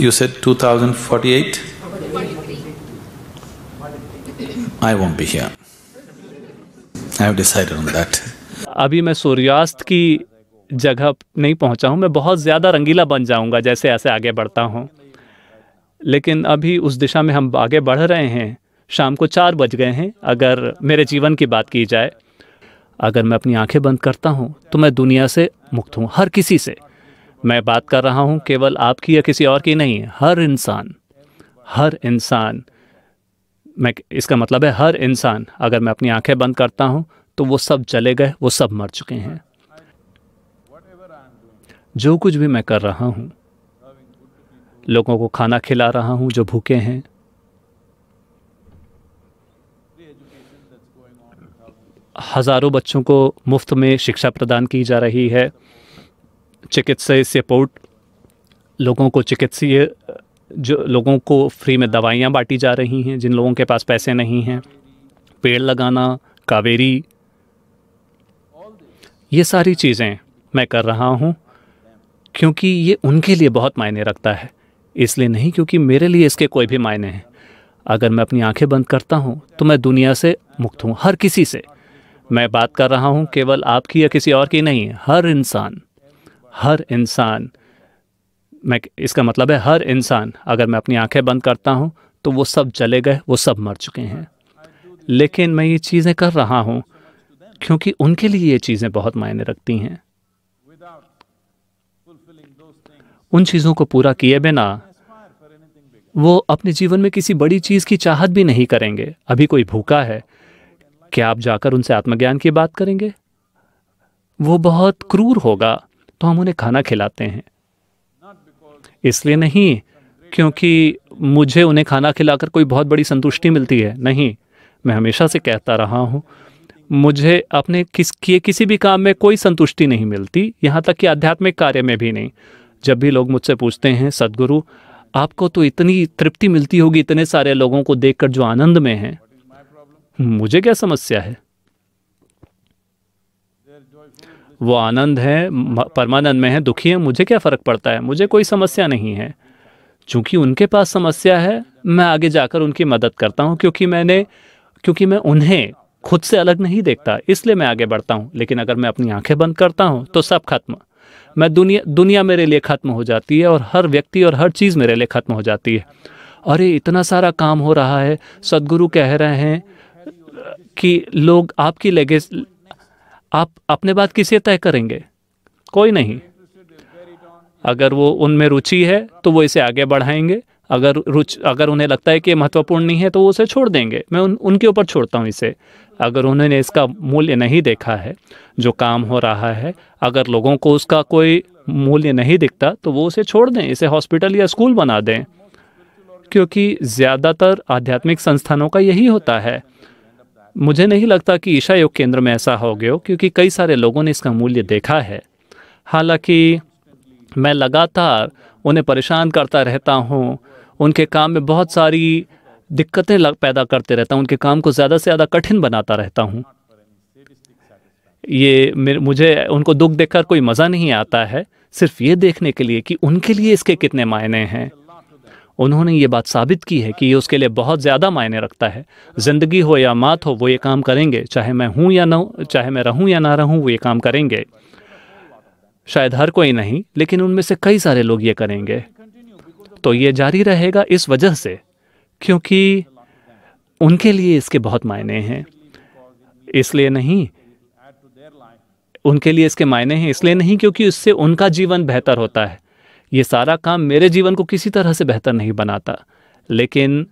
You said 2048? I won't be here. I have decided on that. अभी मैं सूर्यास्त की जगह नहीं पहुँचा हूँ, मैं बहुत ज़्यादा रंगीला बन जाऊँगा जैसे ऐसे आगे बढ़ता हूँ लेकिन अभी उस दिशा में हम आगे बढ़ रहे हैं, शाम को चार बज गए हैं, अगर मेरे जीवन की बात की जाए, अगर मैं अपनी आँखें बंद करता हूँ तो मैं दुनिया से मुक्त हूँ, हर किसी से मैं बात कर रहा हूँ, केवल आपकी या किसी और की नहीं, हर इंसान हर इंसान, मैं, इसका मतलब है हर इंसान, अगर मैं अपनी आँखें बंद करता हूँ तो वो सब चले गए, वो सब मर चुके हैं। जो कुछ भी मैं कर रहा हूँ, लोगों को खाना खिला रहा हूँ, जो भूखे हैं, हज़ारों बच्चों को मुफ़्त में शिक्षा प्रदान की जा रही है चिकित्सीय सपोर्ट, लोगों को चिकित्सीय, जो लोगों को फ्री में दवाइयाँ बांटी जा रही हैं, जिन लोगों के पास पैसे नहीं हैं, पेड़ लगाना, कावेरी, ये सारी चीज़ें मैं कर रहा हूँ, क्योंकि ये उनके लिए बहुत मायने रखता है। इसलिए नहीं, क्योंकि मेरे लिए इसके कोई भी मायने हैं। अगर मैं अपनी आँखें बंद करता हूँ तो मैं दुनिया से मुक्त हूँ, हर किसी से। मैं बात कर रहा हूँ, केवल आपकी या किसी और की नहीं, हर इंसान। हर इंसान, मैं इसका मतलब है हर इंसान, अगर मैं अपनी आँखें बंद करता हूँ तो वो सब चले गए, वो सब मर चुके हैं। लेकिन मैं ये चीज़ें कर रहा हूँ, क्योंकि उनके लिए ये चीज़ें बहुत मायने रखती हैं। उन चीज़ों को पूरा किए बिना, वो अपने जीवन में किसी बड़ी चीज़ की चाहत भी नहीं करेंगे। अभी कोई भूखा है, क्या आप जाकर उनसे आत्मज्ञान की बात करेंगे? वो बहुत क्रूर होगा। तो हम उन्हें खाना खिलाते हैं। इसलिए नहीं, क्योंकि मुझे उन्हें खाना खिलाकर कोई बहुत बड़ी संतुष्टि मिलती है। नहीं, मैं हमेशा से कहता रहा हूँ, मुझे अपने किस, किए किसी भी काम में कोई संतुष्टि नहीं मिलती, यहाँ तक कि आध्यात्मिक कार्य में भी नहीं। जब भी लोग मुझसे पूछते हैं, सदगुरु, आपको तो इतनी तृप्ति मिलती होगी इतने सारे लोगों को देखकर जो आनंद में हैं। मुझे क्या समस्या है? वो आनंद है परमानंद में है, दुखी है, मुझे क्या फ़र्क पड़ता है? मुझे कोई समस्या नहीं है। चूँकि उनके पास समस्या है, मैं आगे जाकर उनकी मदद करता हूँ, क्योंकि मैंने, क्योंकि मैं उन्हें खुद से अलग नहीं देखता, इसलिए मैं आगे बढ़ता हूँ। लेकिन अगर मैं अपनी आँखें बंद करता हूँ तो सब खत्म। मैं दुनिया दुनिया मेरे लिए ख़त्म हो जाती है और हर व्यक्ति और हर चीज़ मेरे लिए ख़त्म हो जाती है। अरे, इतना सारा काम हो रहा है, सदगुरु कह रहे हैं कि लोग आपकी लेगे आप अपने बात किसे तय करेंगे? कोई नहीं। अगर वो उनमें रुचि है तो वो इसे आगे बढ़ाएँगे। अगर रुच, अगर उन्हें लगता है कि महत्वपूर्ण नहीं है तो वो उसे छोड़ देंगे। मैं उन, उनके ऊपर छोड़ता हूँ इसे। अगर उन्होंने इसका मूल्य नहीं देखा है, जो काम हो रहा है, अगर लोगों को उसका कोई मूल्य नहीं दिखता तो वो उसे छोड़ दें, इसे हॉस्पिटल या स्कूल बना दें। क्योंकि ज़्यादातर आध्यात्मिक संस्थानों का यही होता है। मुझे नहीं लगता कि ईशा योग केंद्र में ऐसा हो गया क्योंकि कई सारे लोगों ने इसका मूल्य देखा है। हालाँकि मैं लगातार उन्हें परेशान करता रहता हूँ, उनके काम में बहुत सारी दिक्कतें पैदा करते रहता हूँ, उनके काम को ज़्यादा से ज़्यादा कठिन बनाता रहता हूँ। ये मुझे उनको दुख देखकर कोई मज़ा नहीं आता है, सिर्फ़ ये देखने के लिए कि उनके लिए इसके कितने मायने हैं। उन्होंने ये बात साबित की है कि ये उसके लिए बहुत ज़्यादा मायने रखता है। ज़िंदगी हो या मात हो, वो ये काम करेंगे। चाहे मैं हूँ या न चाहे मैं रहूँ या ना रहूँ, वो ये काम करेंगे। शायद हर कोई नहीं, लेकिन उनमें से कई सारे लोग ये करेंगे। तो ये जारी रहेगा इस वजह से, क्योंकि उनके लिए इसके बहुत मायने हैं। इसलिए नहीं, उनके लिए इसके मायने हैं, इसलिए नहीं क्योंकि उससे उनका जीवन बेहतर होता है। ये सारा काम मेरे जीवन को किसी तरह से बेहतर नहीं बनाता, लेकिन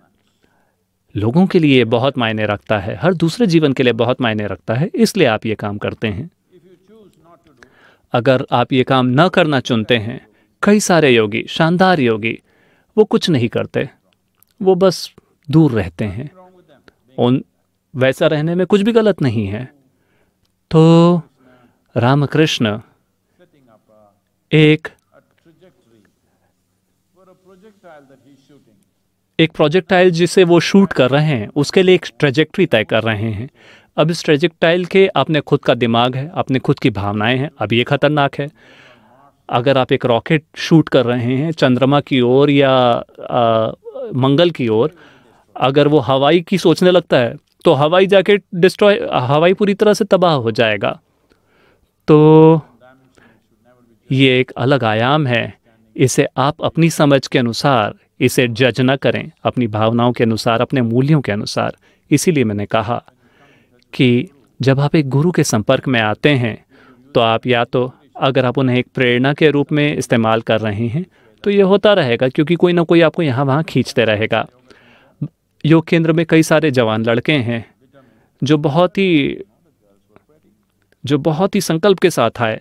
लोगों के लिए बहुत मायने रखता है, हर दूसरे जीवन के लिए बहुत मायने रखता है, इसलिए आप ये काम करते हैं। अगर आप ये काम न करना चुनते हैं, कई सारे योगी, शानदार योगी, वो कुछ नहीं करते, वो बस दूर रहते हैं। उन, वैसा रहने में कुछ भी गलत नहीं है। तो रामकृष्ण एक एक प्रोजेक्टाइल जिसे वो शूट कर रहे हैं उसके लिए एक ट्रेजेक्ट्री तय कर रहे हैं। अब इस ट्रेजेक्टाइल के अपने खुद का दिमाग है अपने खुद की भावनाएँ हैं अब ये खतरनाक है। अगर आप एक रॉकेट शूट कर रहे हैं चंद्रमा की ओर या आ, मंगल की ओर अगर वो हवाई की सोचने लगता है तो हवाई जैकेट डिस्ट्रॉय हवाई पूरी तरह से तबाह हो जाएगा। तो ये एक अलग आयाम है। इसे आप अपनी समझ के अनुसार इसे जज न करें। अपनी भावनाओं के अनुसार, अपने मूल्यों के अनुसार। इसीलिए मैंने कहा कि जब आप एक गुरु के संपर्क में आते हैं तो आप या तो अगर आप उन्हें एक प्रेरणा के रूप में इस्तेमाल कर रहे हैं तो ये होता रहेगा, क्योंकि कोई ना कोई आपको यहाँ वहाँ खींचते रहेगा। योग केंद्र में कई सारे जवान लड़के हैं, जो बहुत ही, जो बहुत ही संकल्प के साथ आए,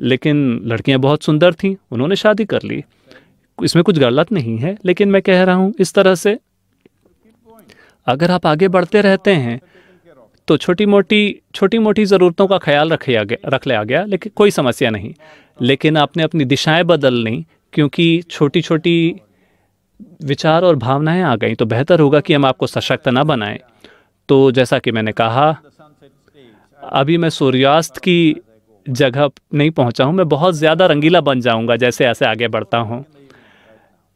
लेकिन लड़कियाँ बहुत सुंदर थीं, उन्होंने शादी कर ली। इसमें कुछ गलत नहीं है, लेकिन मैं कह रहा हूँ इस तरह से, अगर आप आगे बढ़ते रहते हैं तो छोटी मोटी छोटी मोटी ज़रूरतों का ख्याल रखा गया रख लिया गया लेकिन कोई समस्या नहीं। लेकिन आपने अपनी दिशाएँ बदल ली, क्योंकि छोटी छोटी विचार और भावनाएँ आ गई तो बेहतर होगा कि हम आपको सशक्त ना बनाएँ। तो जैसा कि मैंने कहा, अभी मैं सूर्यास्त की जगह नहीं पहुँचा हूँ, मैं बहुत ज़्यादा रंगीला बन जाऊँगा जैसे ऐसे आगे बढ़ता हूँ।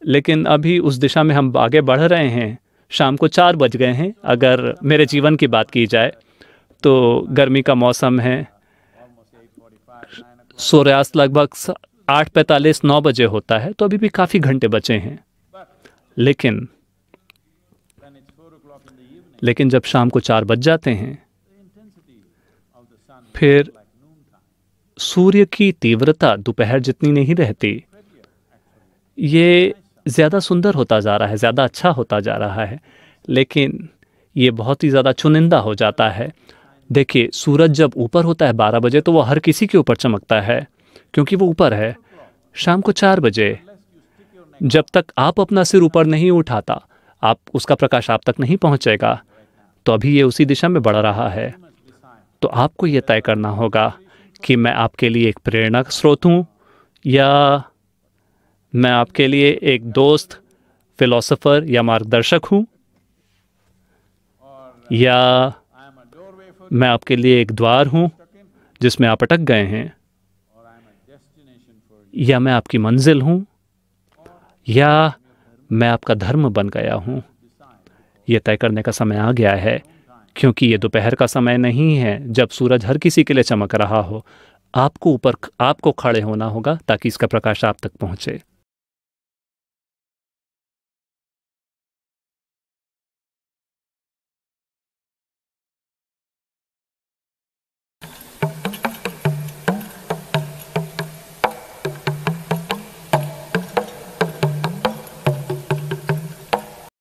लेकिन अभी उस दिशा में हम आगे बढ़ रहे हैं। शाम को चार बज गए हैं। अगर मेरे जीवन की बात की जाए तो गर्मी का मौसम है। सूर्यास्त लगभग आठ पैंतालीस, नौ बजे होता है तो अभी भी काफ़ी घंटे बचे हैं। लेकिन लेकिन जब शाम को चार बज जाते हैं, फिर सूर्य की तीव्रता दोपहर जितनी नहीं रहती, ये ज़्यादा सुंदर होता जा रहा है, ज़्यादा अच्छा होता जा रहा है, लेकिन ये बहुत ही ज़्यादा चुनिंदा हो जाता है। देखिए, सूरज जब ऊपर होता है बारह बजे तो वो हर किसी के ऊपर चमकता है, क्योंकि वो ऊपर है। शाम को चार बजे, जब तक आप अपना सिर ऊपर नहीं उठाता, आप, उसका प्रकाश आप तक नहीं पहुंचेगा तो अभी ये उसी दिशा में बढ़ रहा है। तो आपको ये तय करना होगा कि मैं आपके लिए एक प्रेरणा स्रोत हूँ, या मैं आपके लिए एक दोस्त फिलोसोफर या मार्गदर्शक हूँ, या मैं आपके लिए एक द्वार हूँ जिसमें आप अटक गए हैं, या मैं आपकी मंजिल हूँ, या मैं आपका धर्म बन गया हूँ। ये तय करने का समय आ गया है, क्योंकि ये दोपहर का समय नहीं है, जब सूरज हर किसी के लिए चमक रहा हो। आपको ऊपर, आपको खड़े होना होगा ताकि इसका प्रकाश आप तक पहुँचे।